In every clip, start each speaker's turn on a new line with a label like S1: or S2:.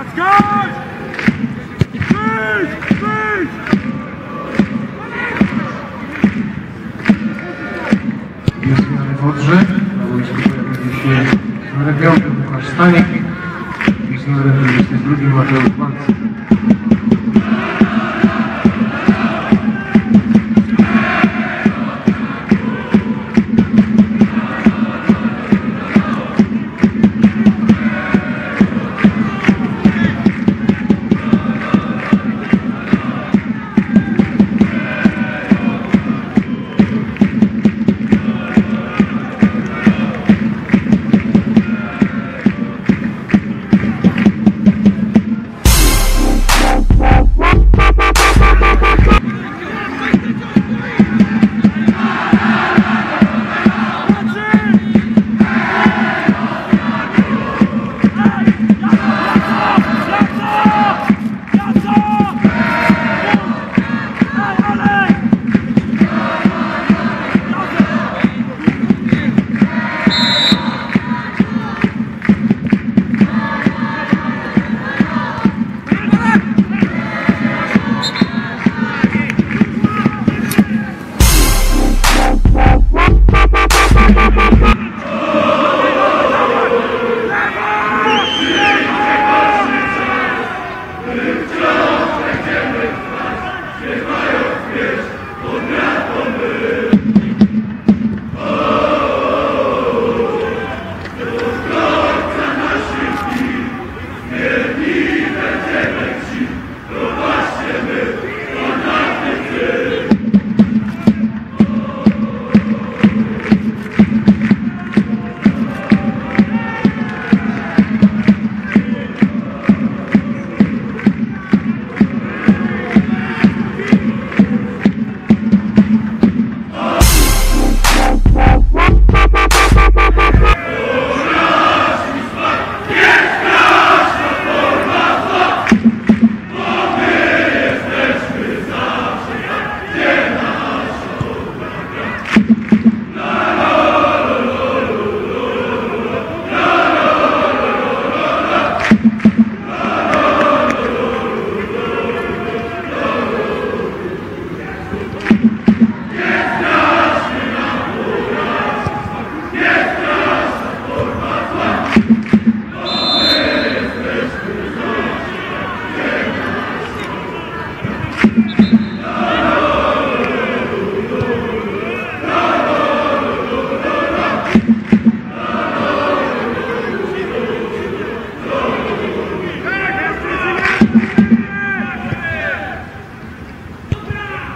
S1: Jest Jan Wodrze, na boisku pojawił się numer 5 Łukasz Stanik, jest numerem 22 Mateusz Banc.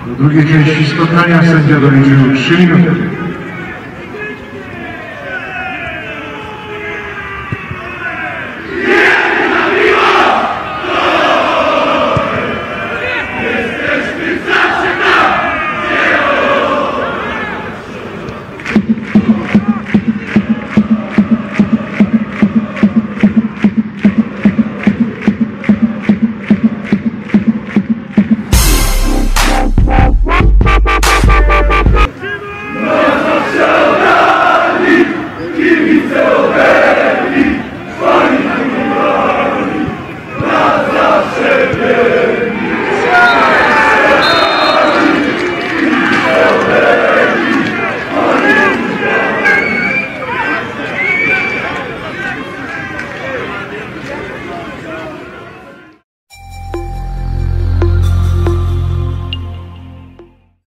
S1: Do drugiej części spotkania sędzia doliczył 3 minuty.